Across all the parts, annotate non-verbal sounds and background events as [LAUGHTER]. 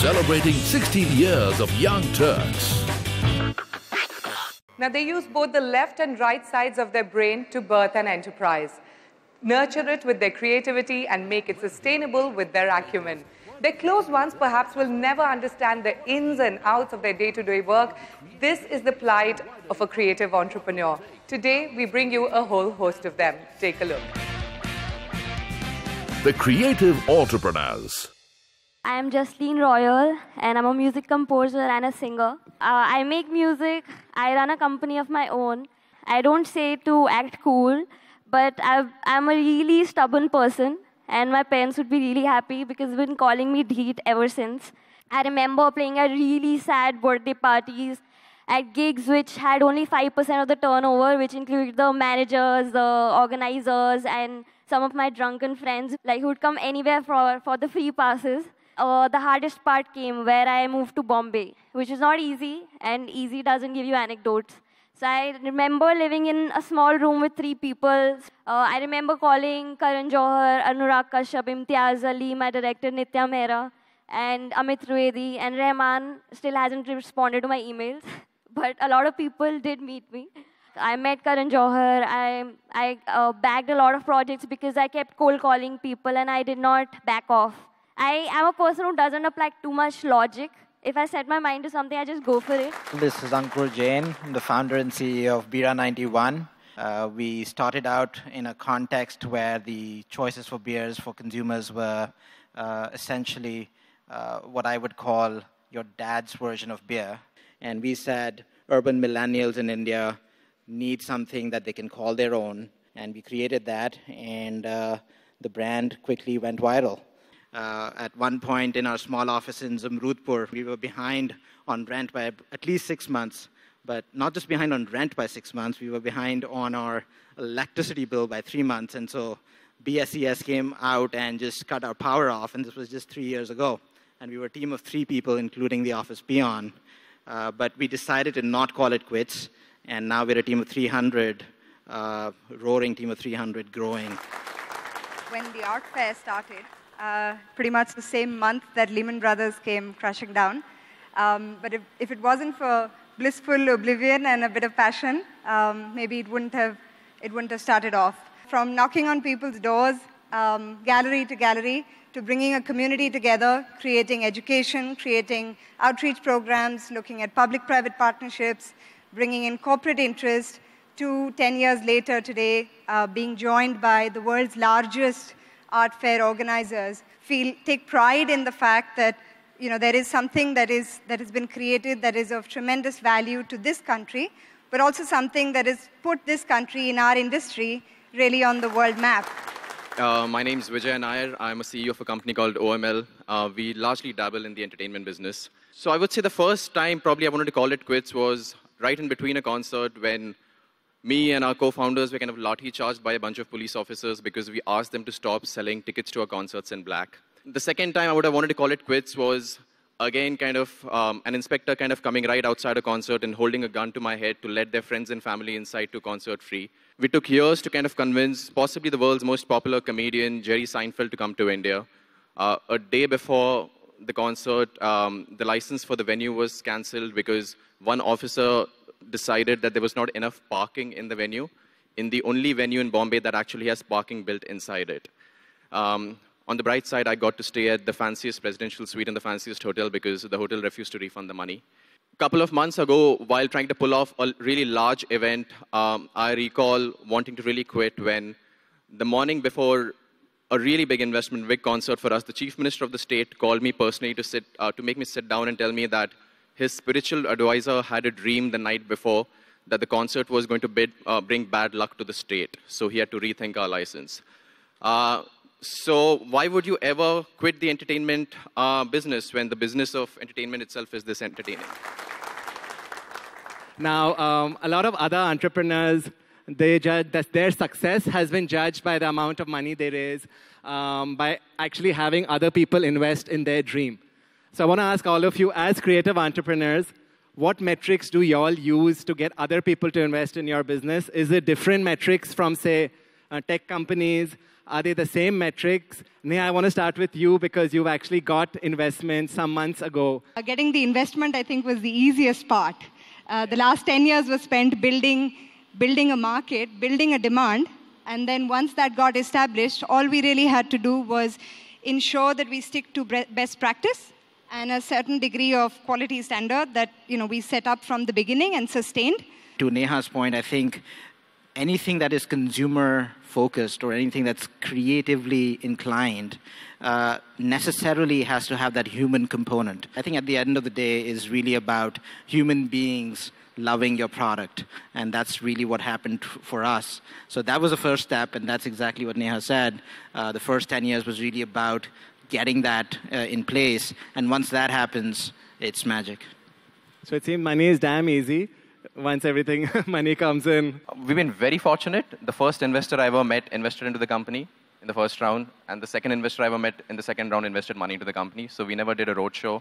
celebrating 16 years of Young Turks. Now, they use both the left and right sides of their brain to birth an enterprise, nurture it with their creativity, and make it sustainable with their acumen. Their close ones perhaps will never understand the ins and outs of their day to day work. This is the plight of a creative entrepreneur. Today, we bring you a whole host of them. Take a look. The Creative Entrepreneurs. I am Jasleen Royal, and I'm a music composer and a singer. Uh, I make music. I run a company of my own. I don't say to act cool, but i am a really stubborn person, and my parents would be really happy because they've been calling me Dheet ever since. I remember playing at really sad birthday parties at gigs which had only 5% of the turnover, which included the managers, the organizers, and some of my drunken friends, like who would come anywhere for, for the free passes uh, the hardest part came where I moved to Bombay, which is not easy, and easy doesn't give you anecdotes. So I remember living in a small room with three people. Uh, I remember calling Karan Johar, Anurag Kashyap, Imtiaz Ali, my director Nitya Mehra, and Amit Trivedi, and Rahman still hasn't responded to my emails. [LAUGHS] but a lot of people did meet me. I met Karan Johar. I, I uh, bagged a lot of projects because I kept cold calling people and I did not back off. I am a person who doesn't apply too much logic. If I set my mind to something, I just go for it. This is Ankur Jain, the founder and CEO of Bira 91. Uh, we started out in a context where the choices for beers for consumers were uh, essentially uh, what I would call your dad's version of beer. And we said urban millennials in India need something that they can call their own. And we created that, and uh, the brand quickly went viral. Uh, at one point in our small office in Zamrudpur, we were behind on rent by at least six months. But not just behind on rent by six months, we were behind on our electricity bill by three months. And so BSES came out and just cut our power off. And this was just three years ago. And we were a team of three people, including the office peon. Uh, but we decided to not call it quits. And now we're a team of 300, uh, roaring team of 300, growing. When the art fair started, uh, pretty much the same month that Lehman Brothers came crashing down. Um, but if, if, it wasn't for blissful oblivion and a bit of passion, um, maybe it wouldn't, have, it wouldn't have started off. From knocking on people's doors, um, gallery to gallery, to bringing a community together, creating education, creating outreach programs, looking at public-private partnerships, bringing in corporate interest, to 10 years later today, uh, being joined by the world's largest art fair organizers feel, take pride in the fact that you know, there is something that, is, that has been created that is of tremendous value to this country, but also something that has put this country in our industry really on the world map. Uh, my name is Vijay Nair. I'm a CEO of a company called OML. Uh, we largely dabble in the entertainment business. So I would say the first time probably I wanted to call it quits was right in between a concert when me and our co-founders were kind of lathi charged by a bunch of police officers because we asked them to stop selling tickets to our concerts in black. The second time I would have wanted to call it quits was again kind of um, an inspector kind of coming right outside a concert and holding a gun to my head to let their friends and family inside to concert free. We took years to kind of convince possibly the world's most popular comedian, Jerry Seinfeld, to come to India. Uh, a day before the concert, um, the license for the venue was cancelled because one officer decided that there was not enough parking in the venue, in the only venue in Bombay that actually has parking built inside it. Um, on the bright side, I got to stay at the fanciest presidential suite in the fanciest hotel because the hotel refused to refund the money. A couple of months ago, while trying to pull off a really large event, um, I recall wanting to really quit when the morning before a really big investment, big concert for us, the chief minister of the state called me personally to, sit, uh, to make me sit down and tell me that his spiritual advisor had a dream the night before that the concert was going to bid, uh, bring bad luck to the state. So he had to rethink our license. Uh, so why would you ever quit the entertainment uh, business when the business of entertainment itself is this entertaining? Now, um, a lot of other entrepreneurs, they judge that their success has been judged by the amount of money they raise, um, by actually having other people invest in their dream. So I want to ask all of you, as creative entrepreneurs, what metrics do y'all use to get other people to invest in your business? Is it different metrics from, say, uh, tech companies? Are they the same metrics? Neha, I want to start with you because you've actually got investment some months ago. Uh, getting the investment, I think, was the easiest part. Uh, the last 10 years was spent building, building a market, building a demand, and then once that got established, all we really had to do was ensure that we stick to best practice and a certain degree of quality standard that you know we set up from the beginning and sustained. To Neha's point, I think anything that is consumer focused or anything that's creatively inclined uh, necessarily has to have that human component. I think at the end of the day is really about human beings loving your product. And that's really what happened for us. So that was the first step, and that's exactly what Neha said. Uh, the first 10 years was really about getting that uh, in place. And once that happens, it's magic. So it seems money is damn easy once everything [LAUGHS] money comes in. We've been very fortunate. The first investor I ever met invested into the company in the first round, and the second investor I ever met in the second round invested money into the company. So we never did a roadshow.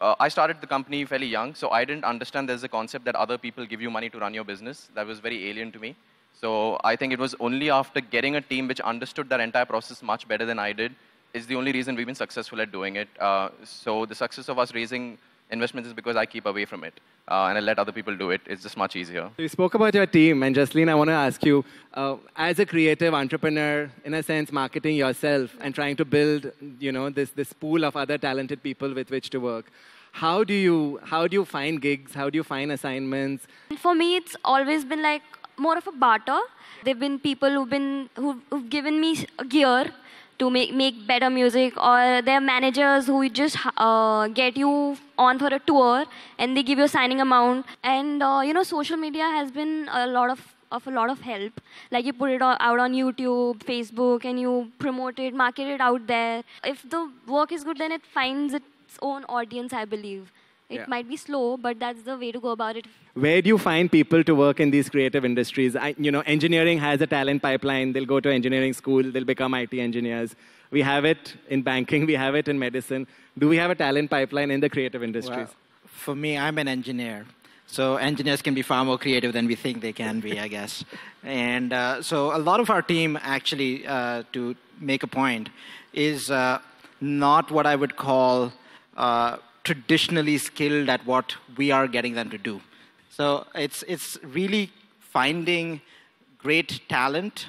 Uh, I started the company fairly young, so I didn't understand there's a concept that other people give you money to run your business. That was very alien to me. So I think it was only after getting a team which understood that entire process much better than I did is the only reason we've been successful at doing it. Uh, so the success of us raising investments is because I keep away from it uh, and I let other people do it. It's just much easier. You spoke about your team, and Jasleen, I want to ask you, uh, as a creative entrepreneur, in a sense, marketing yourself and trying to build, you know, this this pool of other talented people with which to work. How do you how do you find gigs? How do you find assignments? For me, it's always been like more of a barter. There've been people who've been who've, who've given me gear to make, make better music or there are managers who just uh, get you on for a tour and they give you a signing amount. And uh, you know social media has been a lot of of a lot of help. Like you put it out on youtube facebook and you promote it market it out there. If the work is good then it finds its own audience i believe it yeah. might be slow, but that's the way to go about it. Where do you find people to work in these creative industries? I, you know, engineering has a talent pipeline. They'll go to engineering school. They'll become IT engineers. We have it in banking. We have it in medicine. Do we have a talent pipeline in the creative industries? Well, for me, I'm an engineer. So engineers can be far more creative than we think they can be, I guess. And uh, so a lot of our team, actually, uh, to make a point, is uh, not what I would call uh, traditionally skilled at what we are getting them to do. So it's, it's really finding great talent,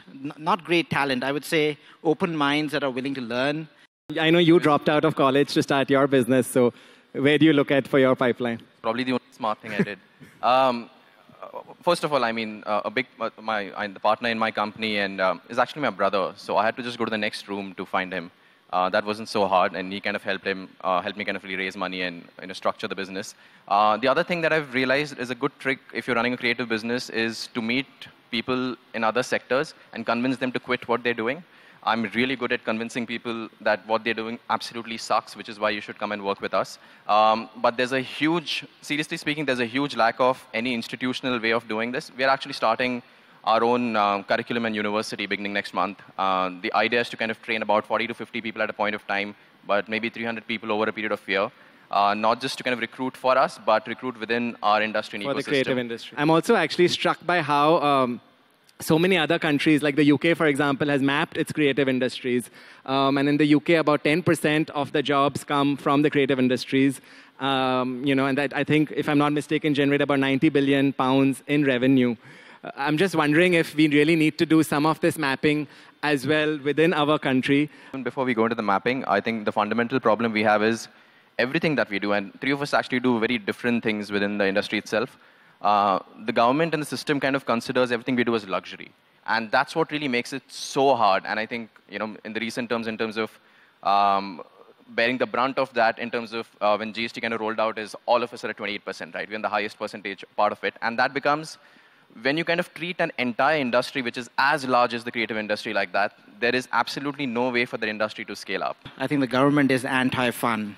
not great talent, I would say open minds that are willing to learn. I know you dropped out of college to start your business, so where do you look at for your pipeline? Probably the only smart thing I did. [LAUGHS] um, first of all, I mean, uh, a big, uh, my, I'm the partner in my company and um, is actually my brother, so I had to just go to the next room to find him. Uh, that wasn't so hard, and he kind of helped him, uh, me kind of really raise money and you know, structure the business. Uh, the other thing that I've realized is a good trick if you're running a creative business is to meet people in other sectors and convince them to quit what they're doing. I'm really good at convincing people that what they're doing absolutely sucks, which is why you should come and work with us. Um, but there's a huge, seriously speaking, there's a huge lack of any institutional way of doing this. We're actually starting our own um, curriculum and university beginning next month. Uh, the idea is to kind of train about 40 to 50 people at a point of time, but maybe 300 people over a period of year. Uh, not just to kind of recruit for us, but recruit within our industry and for ecosystem. the creative industry. I'm also actually struck by how um, so many other countries, like the UK, for example, has mapped its creative industries. Um, and in the UK, about 10% of the jobs come from the creative industries. Um, you know, and that I think, if I'm not mistaken, generate about 90 billion pounds in revenue. Uh, I'm just wondering if we really need to do some of this mapping as well within our country. Before we go into the mapping, I think the fundamental problem we have is everything that we do, and three of us actually do very different things within the industry itself. Uh, the government and the system kind of considers everything we do as luxury. And that's what really makes it so hard. And I think, you know, in the recent terms, in terms of um, bearing the brunt of that in terms of uh, when GST kind of rolled out is all of us are at 28%, right? We're in the highest percentage part of it. And that becomes when you kind of treat an entire industry which is as large as the creative industry like that, there is absolutely no way for the industry to scale up. I think the government is anti-fun.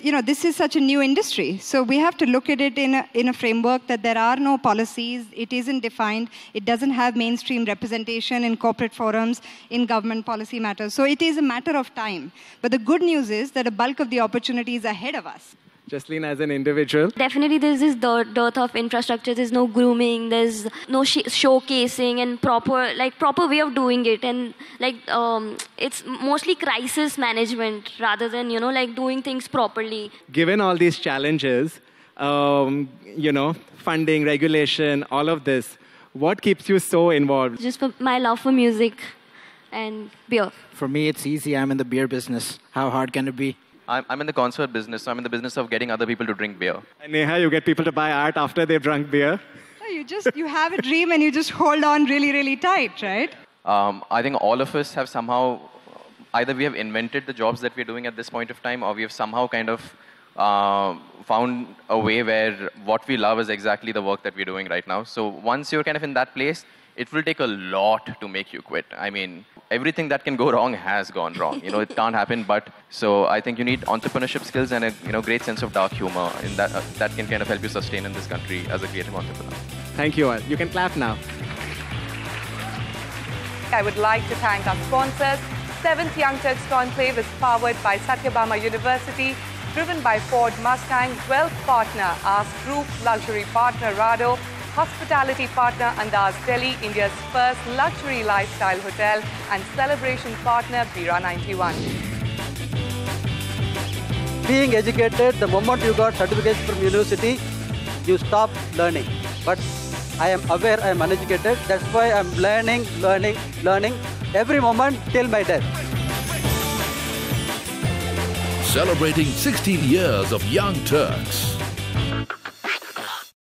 You know, this is such a new industry. So we have to look at it in a, in a framework that there are no policies, it isn't defined, it doesn't have mainstream representation in corporate forums, in government policy matters. So it is a matter of time. But the good news is that a bulk of the opportunity is ahead of us. Jasleen as an individual? Definitely, there's this dearth, dearth of infrastructure. There's no grooming. There's no sh- showcasing and proper like proper way of doing it. And like um, it's mostly crisis management rather than you know like doing things properly. Given all these challenges, um, you know, funding, regulation, all of this, what keeps you so involved? Just for my love for music and beer. For me, it's easy. I'm in the beer business. How hard can it be? I'm, I'm in the concert business, so I'm in the business of getting other people to drink beer. And Neha, you get people to buy art after they've drunk beer. So you just you have a dream and you just hold on really, really tight, right? Um, I think all of us have somehow, either we have invented the jobs that we're doing at this point of time, or we have somehow kind of uh, found a way where what we love is exactly the work that we're doing right now. So once you're kind of in that place, it will take a lot to make you quit. I mean, everything that can go [LAUGHS] wrong has gone wrong. You know, it can't happen. But so I think you need entrepreneurship skills and a you know great sense of dark humor, and that uh, that can kind of help you sustain in this country as a creative entrepreneur. Thank you all. You can clap now. I would like to thank our sponsors. Seventh Young Turks Conclave is powered by Sathyabama University, driven by Ford Mustang, 12th partner Ask Group, luxury partner Rado, hospitality partner Andaz Delhi, India's first luxury lifestyle hotel, and celebration partner Bira 91. being educated, the moment you got certificates from university, you stop learning. But I am aware I am uneducated. That's why I'm learning, learning, learning every moment till my death. Celebrating 16 years of Young Turks.